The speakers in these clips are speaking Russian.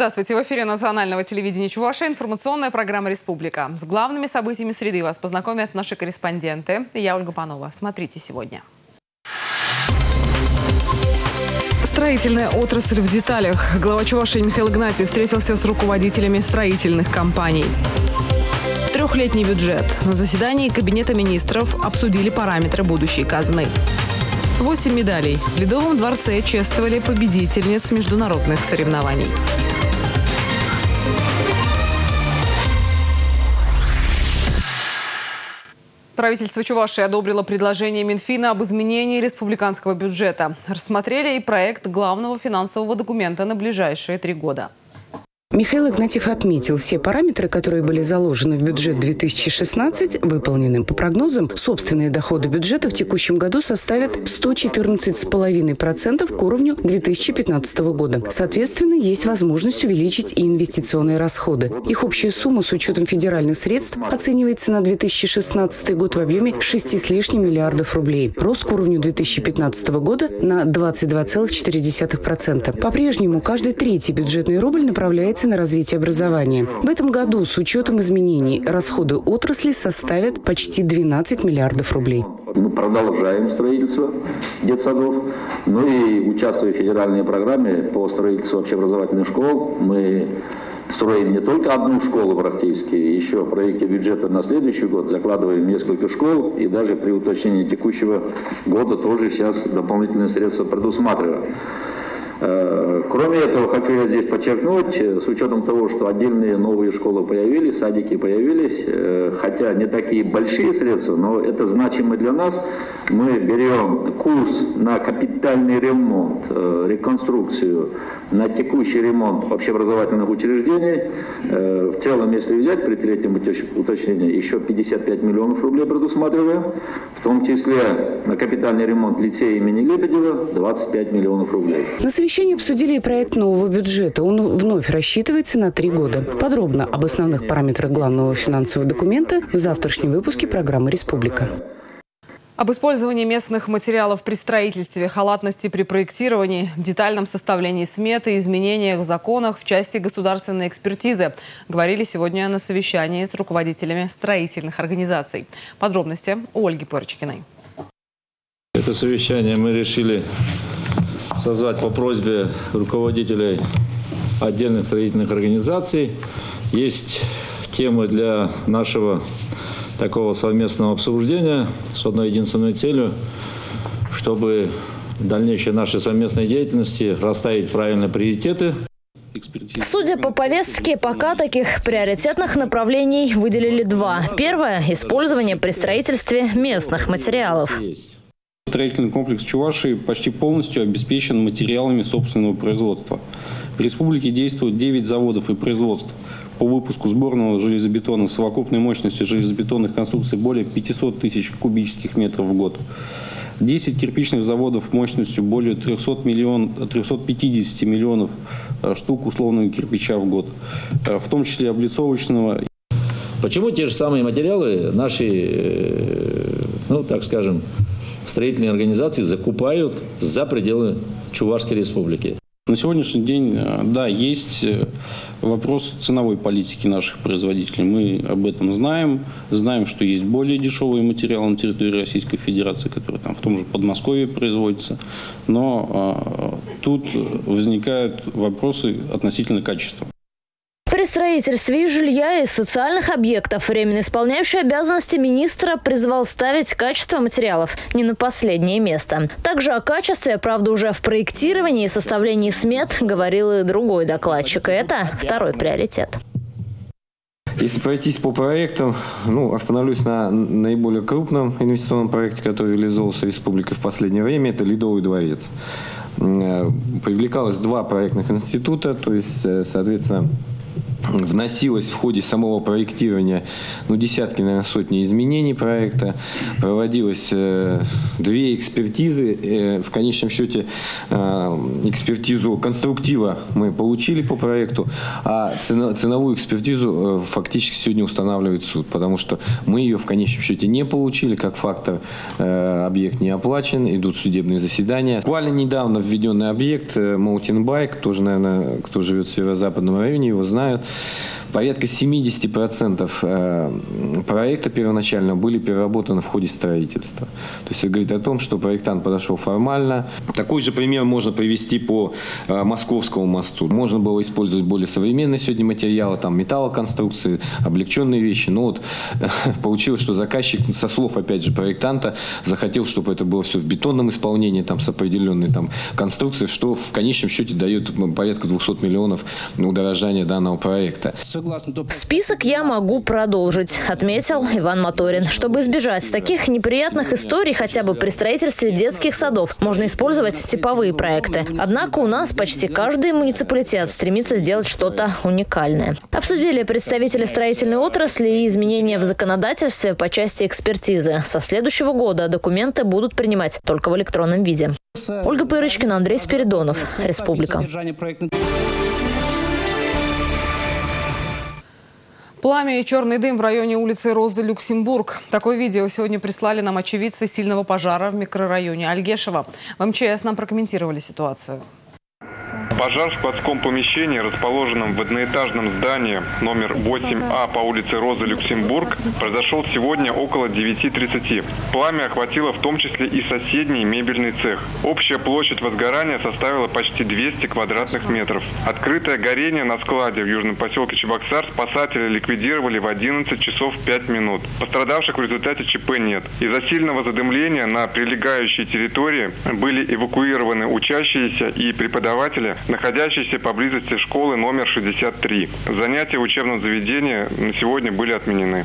Здравствуйте. В эфире национального телевидения Чуваша информационная программа «Республика». С главными событиями среды вас познакомят наши корреспонденты. Я Ольга Панова. Смотрите сегодня. Строительная отрасль в деталях. Глава Чувашии Михаил Игнатьев встретился с руководителями строительных компаний. Трехлетний бюджет. На заседании Кабинета министров обсудили параметры будущей казны. Восемь медалей. В Ледовом дворце чествовали победительниц международных соревнований. Правительство Чувашии одобрило предложение Минфина об изменении республиканского бюджета. Рассмотрели и проект главного финансового документа на ближайшие три года. Михаил Игнатьев отметил, все параметры, которые были заложены в бюджет 2016, выполнены. По прогнозам, собственные доходы бюджета в текущем году составят 114,5% к уровню 2015 года. Соответственно, есть возможность увеличить и инвестиционные расходы. Их общая сумма с учетом федеральных средств оценивается на 2016 год в объеме 6 с лишним миллиардов рублей. Рост к уровню 2015 года на 22,4%. По-прежнему каждый третий бюджетный рубль направляется на развитие образования. В этом году с учетом изменений расходы отрасли составят почти 12 миллиардов рублей. Мы продолжаем строительство детсадов, ну и участвуя в федеральной программе по строительству общеобразовательных школ, мы строим не только одну школу практически, еще в проекте бюджета на следующий год закладываем несколько школ, и даже при уточнении текущего года тоже сейчас дополнительные средства предусматриваем. Э, кроме этого, хочу я здесь подчеркнуть, э, с учетом того, что отдельные новые школы появились, садики появились, э, хотя не такие большие средства, но это значимо для нас. Мы берем курс на капитальный ремонт, реконструкцию, на текущий ремонт общеобразовательных учреждений. В целом, если взять при третьем уточнении, еще 55 миллионов рублей предусматриваем, в том числе на капитальный ремонт лицея имени Лебедева 25 миллионов рублей совещании обсудили и проект нового бюджета. Он вновь рассчитывается на три года. Подробно об основных параметрах главного финансового документа в завтрашнем выпуске программы «Республика». Об использовании местных материалов при строительстве, халатности при проектировании, детальном составлении сметы, изменениях в законах в части государственной экспертизы говорили сегодня на совещании с руководителями строительных организаций. Подробности у Ольги Порчкиной. Это совещание мы решили созвать по просьбе руководителей отдельных строительных организаций. Есть темы для нашего такого совместного обсуждения с одной единственной целью, чтобы в дальнейшей нашей совместной деятельности расставить правильные приоритеты. Судя по повестке, пока таких приоритетных направлений выделили два. Первое – использование при строительстве местных материалов. Строительный комплекс Чувашии почти полностью обеспечен материалами собственного производства. В республике действуют 9 заводов и производств по выпуску сборного железобетона с совокупной мощностью железобетонных конструкций более 500 тысяч кубических метров в год. 10 кирпичных заводов мощностью более 300 миллион, 350 миллионов э, штук условного кирпича в год, э, в том числе облицовочного. Почему те же самые материалы наши, э, ну так скажем, строительные организации закупают за пределы Чувашской республики. На сегодняшний день, э, да, есть э, вопрос ценовой политики наших производителей. Мы об этом знаем. Знаем, что есть более дешевые материалы на территории Российской Федерации, которые там в том же Подмосковье производятся. Но э, тут возникают вопросы относительно качества. При строительстве и жилья, и социальных объектов временно исполняющий обязанности министра призвал ставить качество материалов не на последнее место. Также о качестве, правда, уже в проектировании и составлении смет говорил и другой докладчик. И это второй приоритет. Если пройтись по проектам, ну, остановлюсь на наиболее крупном инвестиционном проекте, который реализовывался республикой в последнее время, это Ледовый дворец. Э, привлекалось два проектных института, то есть, э, соответственно, вносилось в ходе самого проектирования ну, десятки, наверное, сотни изменений проекта, проводилось э, две экспертизы. Э, в конечном счете э, экспертизу конструктива мы получили по проекту, а цено, ценовую экспертизу э, фактически сегодня устанавливает суд, потому что мы ее в конечном счете не получили, как фактор э, объект не оплачен, идут судебные заседания. Буквально недавно введенный объект э, Mountain Bike, тоже, наверное, кто живет в северо-западном районе, его знают, порядка 70% э, проекта первоначально были переработаны в ходе строительства. То есть это говорит о том, что проектант подошел формально. Такой же пример можно привести по э, Московскому мосту. Можно было использовать более современные сегодня материалы, там металлоконструкции, облегченные вещи. Но вот получилось, что заказчик, со слов опять же проектанта, захотел, чтобы это было все в бетонном исполнении, там с определенной там конструкцией, что в конечном счете дает порядка 200 миллионов удорожания данного проекта. Список я могу продолжить, отметил Иван Моторин. Чтобы избежать таких неприятных историй хотя бы при строительстве детских садов, можно использовать типовые проекты. Однако у нас почти каждый муниципалитет стремится сделать что-то уникальное. Обсудили представители строительной отрасли и изменения в законодательстве по части экспертизы. Со следующего года документы будут принимать только в электронном виде. Ольга Пырочкина, Андрей Спиридонов, Республика. Пламя и черный дым в районе улицы Розы Люксембург. Такое видео сегодня прислали нам очевидцы сильного пожара в микрорайоне Альгешева. В МЧС нам прокомментировали ситуацию. Пожар в складском помещении, расположенном в одноэтажном здании номер 8А по улице Роза Люксембург, произошел сегодня около 9.30. Пламя охватило в том числе и соседний мебельный цех. Общая площадь возгорания составила почти 200 квадратных метров. Открытое горение на складе в южном поселке Чебоксар спасатели ликвидировали в 11 часов 5 минут. Пострадавших в результате ЧП нет. Из-за сильного задымления на прилегающей территории были эвакуированы учащиеся и преподаватели находящейся поблизости школы номер 63. Занятия в учебном заведении на сегодня были отменены.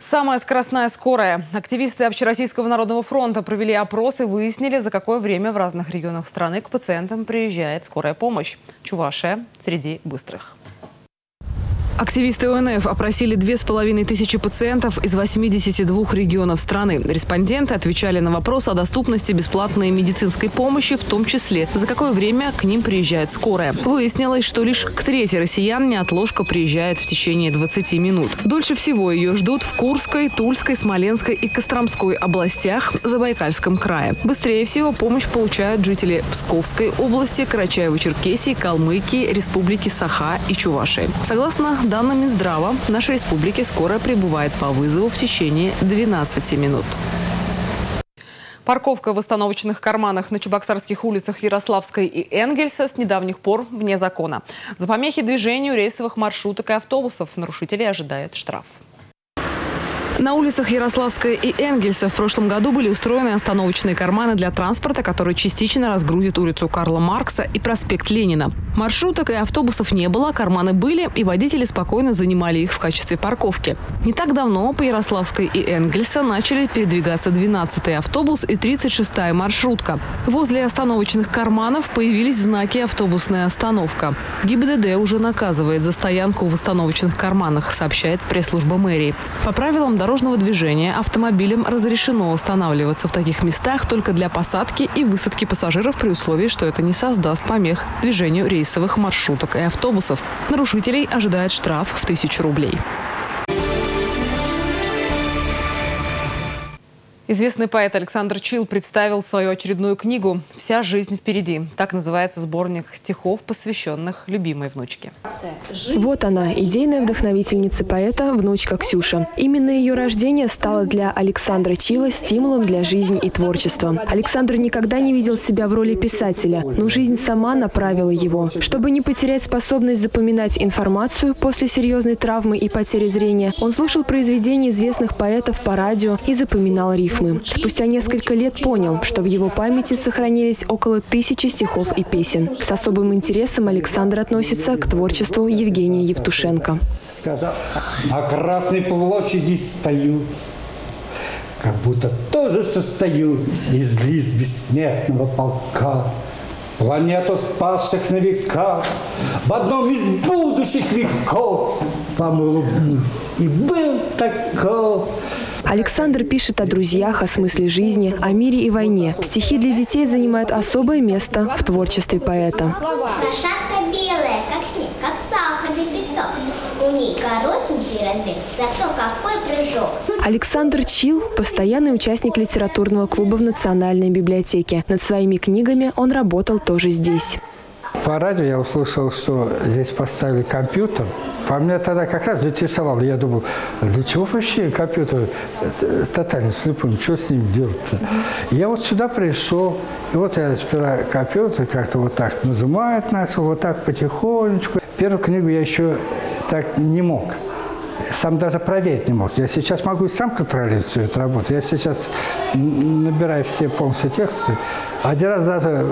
Самая скоростная скорая. Активисты Общероссийского народного фронта провели опрос и выяснили, за какое время в разных регионах страны к пациентам приезжает скорая помощь. Чувашия среди быстрых. Активисты ОНФ опросили две с половиной тысячи пациентов из 82 регионов страны. Респонденты отвечали на вопрос о доступности бесплатной медицинской помощи, в том числе, за какое время к ним приезжает скорая. Выяснилось, что лишь к трети россиян неотложка приезжает в течение 20 минут. Дольше всего ее ждут в Курской, Тульской, Смоленской и Костромской областях Забайкальском крае. Быстрее всего помощь получают жители Псковской области, Карачаево-Черкесии, Калмыкии, Республики Саха и Чувашии. Согласно данным Минздрава, в нашей республике скоро прибывает по вызову в течение 12 минут. Парковка в остановочных карманах на Чебоксарских улицах Ярославской и Энгельса с недавних пор вне закона. За помехи движению рейсовых маршруток и автобусов нарушителей ожидает штраф. На улицах Ярославская и Энгельса в прошлом году были устроены остановочные карманы для транспорта, который частично разгрузит улицу Карла Маркса и проспект Ленина. Маршруток и автобусов не было, карманы были, и водители спокойно занимали их в качестве парковки. Не так давно по Ярославской и Энгельса начали передвигаться 12-й автобус и 36-я маршрутка. Возле остановочных карманов появились знаки «Автобусная остановка». ГИБДД уже наказывает за стоянку в остановочных карманах, сообщает пресс-служба мэрии. По правилам дорожного движения автомобилям разрешено останавливаться в таких местах только для посадки и высадки пассажиров при условии, что это не создаст помех движению рейсовых маршруток и автобусов. Нарушителей ожидает штраф в тысячу рублей. Известный поэт Александр Чил представил свою очередную книгу «Вся жизнь впереди». Так называется сборник стихов, посвященных любимой внучке. Вот она, идейная вдохновительница поэта, внучка Ксюша. Именно ее рождение стало для Александра Чила стимулом для жизни и творчества. Александр никогда не видел себя в роли писателя, но жизнь сама направила его. Чтобы не потерять способность запоминать информацию после серьезной травмы и потери зрения, он слушал произведения известных поэтов по радио и запоминал рифмы рифмы. Спустя несколько лет понял, что в его памяти сохранились около тысячи стихов и песен. С особым интересом Александр относится к творчеству Евгения Евтушенко. Сказал, на Красной площади стою, как будто тоже состою из лист бессмертного полка. Планету спасших на века, в одном из будущих веков вам улыбнусь. И был таков. Александр пишет о друзьях, о смысле жизни, о мире и войне. Стихи для детей занимают особое место в творчестве поэта. Лошадка белая, как снег, как сахарный песок. У ней коротенький разбег, зато какой прыжок. Александр Чил – постоянный участник литературного клуба в Национальной библиотеке. Над своими книгами он работал тоже здесь. По радио я услышал, что здесь поставили компьютер. По мне тогда как раз заинтересовало. Я думал, для чего вообще компьютер тотально слепым? Что с ним делать-то? Я вот сюда пришел, и вот я сперва компьютер как-то вот так нажимает начал, вот так потихонечку. Первую книгу я еще так не мог. Сам даже проверить не мог. Я сейчас могу сам контролировать всю эту работу. Я сейчас набираю все полностью тексты. Один раз даже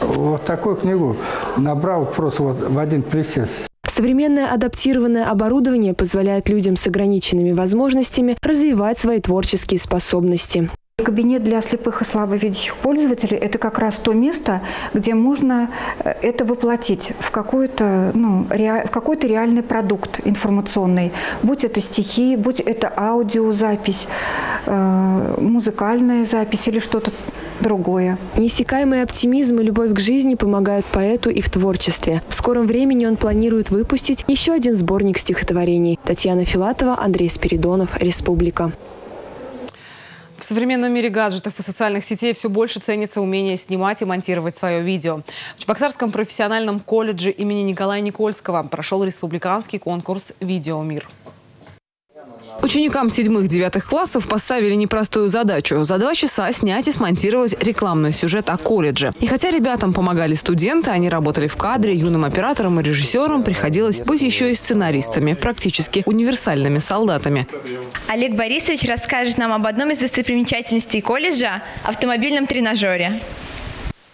вот такую книгу набрал просто вот в один присест. Современное адаптированное оборудование позволяет людям с ограниченными возможностями развивать свои творческие способности. Кабинет для слепых и слабовидящих пользователей – это как раз то место, где можно э, это воплотить в какой-то ну, ре, в какой-то реальный продукт информационный. Будь это стихи, будь это аудиозапись, э, музыкальная запись или что-то другое. Неиссякаемый оптимизм и любовь к жизни помогают поэту и в творчестве. В скором времени он планирует выпустить еще один сборник стихотворений. Татьяна Филатова, Андрей Спиридонов, «Республика». В современном мире гаджетов и социальных сетей все больше ценится умение снимать и монтировать свое видео. В Чебоксарском профессиональном колледже имени Николая Никольского прошел республиканский конкурс «Видеомир». Ученикам седьмых-девятых классов поставили непростую задачу. За два часа снять и смонтировать рекламный сюжет о колледже. И хотя ребятам помогали студенты, они работали в кадре, юным операторам и режиссерам приходилось быть еще и сценаристами, практически универсальными солдатами. Олег Борисович расскажет нам об одном из достопримечательностей колледжа – автомобильном тренажере.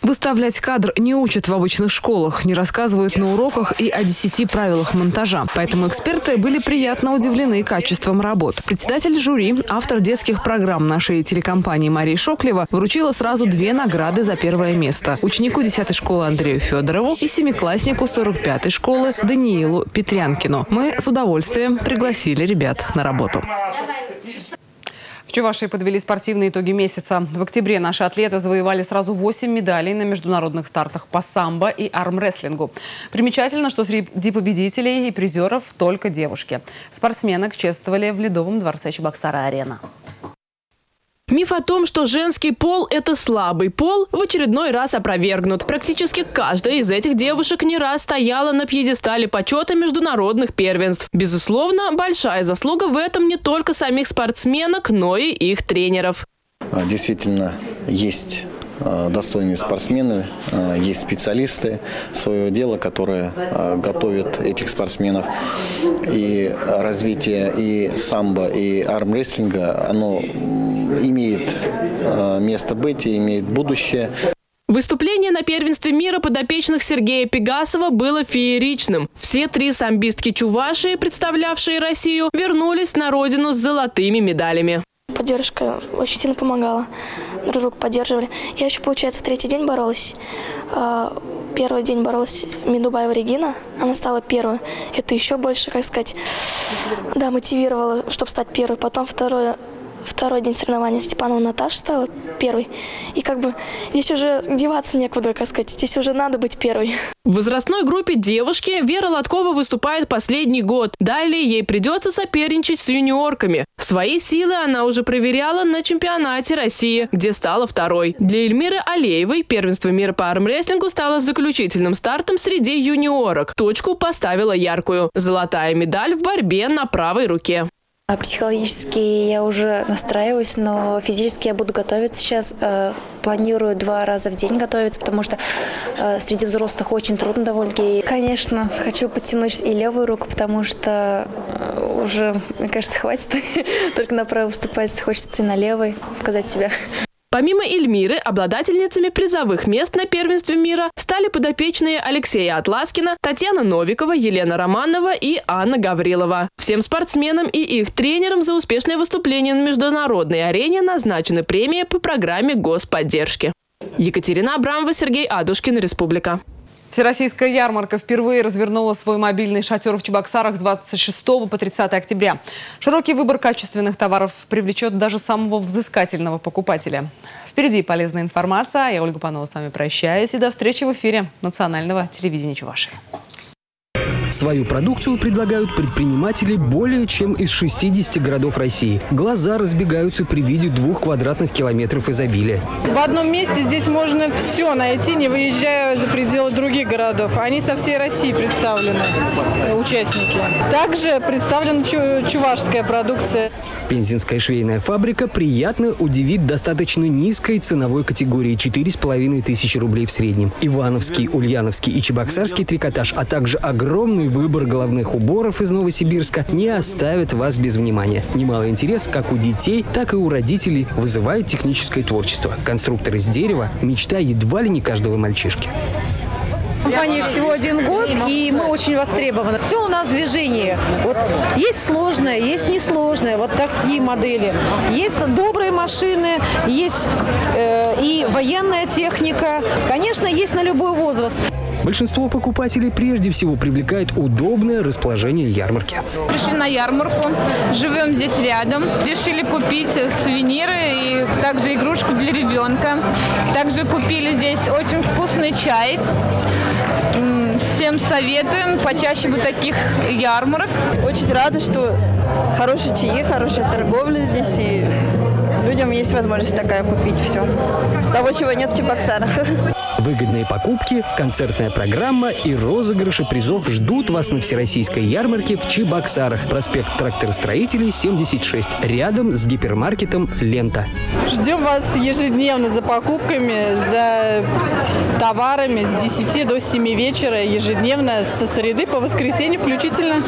Выставлять кадр не учат в обычных школах, не рассказывают на уроках и о десяти правилах монтажа. Поэтому эксперты были приятно удивлены качеством работ. Председатель жюри, автор детских программ нашей телекомпании Мария Шоклева вручила сразу две награды за первое место. Ученику 10 школы Андрею Федорову и семикласснику 45-й школы Даниилу Петрянкину. Мы с удовольствием пригласили ребят на работу. В Чувашии подвели спортивные итоги месяца. В октябре наши атлеты завоевали сразу 8 медалей на международных стартах по самбо и армрестлингу. Примечательно, что среди победителей и призеров только девушки. Спортсменок чествовали в Ледовом дворце Чебоксара-Арена. Миф о том, что женский пол – это слабый пол, в очередной раз опровергнут. Практически каждая из этих девушек не раз стояла на пьедестале почета международных первенств. Безусловно, большая заслуга в этом не только самих спортсменок, но и их тренеров. А, действительно, есть достойные спортсмены, э, есть специалисты своего дела, которые э, готовят этих спортсменов. И развитие и самбо, и армрестлинга, оно имеет место быть и имеет будущее. Выступление на первенстве мира подопечных Сергея Пегасова было фееричным. Все три самбистки Чувашии, представлявшие Россию, вернулись на родину с золотыми медалями. Поддержка очень сильно помогала. Друг друга поддерживали. Я еще, получается, в третий день боролась. А, первый день боролась Медубаева Регина. Она стала первой. Это еще больше, как сказать, да, мотивировало, чтобы стать первой. Потом второе второй день соревнования Степанова Наташа стала первой. И как бы здесь уже деваться некуда, как сказать, здесь уже надо быть первой. В возрастной группе девушки Вера Лоткова выступает последний год. Далее ей придется соперничать с юниорками. Свои силы она уже проверяла на чемпионате России, где стала второй. Для Эльмиры Алеевой первенство мира по армрестлингу стало заключительным стартом среди юниорок. Точку поставила яркую. Золотая медаль в борьбе на правой руке. А психологически я уже настраиваюсь, но физически я буду готовиться сейчас. Э, планирую два раза в день готовиться, потому что э, среди взрослых очень трудно довольно-таки. Конечно, хочу подтянуть и левую руку, потому что э, уже, мне кажется, хватит только на правой выступать, хочется и на левой показать себя. Помимо Эльмиры, обладательницами призовых мест на первенстве мира стали подопечные Алексея Атласкина, Татьяна Новикова, Елена Романова и Анна Гаврилова. Всем спортсменам и их тренерам за успешное выступление на международной арене назначены премии по программе господдержки. Екатерина Абрамова, Сергей Адушкин, Республика. Всероссийская ярмарка впервые развернула свой мобильный шатер в Чебоксарах с 26 по 30 октября. Широкий выбор качественных товаров привлечет даже самого взыскательного покупателя. Впереди полезная информация. Я Ольга Панова с вами прощаюсь и до встречи в эфире национального телевидения Чувашии. Свою продукцию предлагают предприниматели более чем из 60 городов России. Глаза разбегаются при виде двух квадратных километров изобилия. В одном месте здесь можно все найти, не выезжая за пределы других городов. Они со всей России представлены, участники. Также представлена чувашская продукция. Пензенская швейная фабрика приятно удивит достаточно низкой ценовой категории 4,5 тысячи рублей в среднем. Ивановский, Ульяновский и Чебоксарский трикотаж, а также огромный выбор головных уборов из Новосибирска не оставят вас без внимания. Немалый интерес как у детей, так и у родителей вызывает техническое творчество. Конструктор из дерева – мечта едва ли не каждого мальчишки. Компании всего один год, и мы очень востребованы. Все у нас в движении. Вот есть сложное, есть несложное, вот такие модели. Есть добрые машины, есть э, и военная техника. Конечно, есть на любой возраст. Большинство покупателей прежде всего привлекает удобное расположение ярмарки. Пришли на ярмарку, живем здесь рядом, решили купить сувениры и также игрушку для ребенка. Также купили здесь очень вкусный чай. Всем советуем почаще бы таких ярмарок. Очень рада, что хорошие чаи, хорошая торговля здесь и людям есть возможность такая купить все. Того, чего нет в Чебоксарах. Выгодные покупки, концертная программа и розыгрыши призов ждут вас на Всероссийской ярмарке в Чебоксарах. Проспект тракторостроителей, 76, рядом с гипермаркетом «Лента». Ждем вас ежедневно за покупками, за товарами с 10 до 7 вечера ежедневно со среды по воскресенье включительно.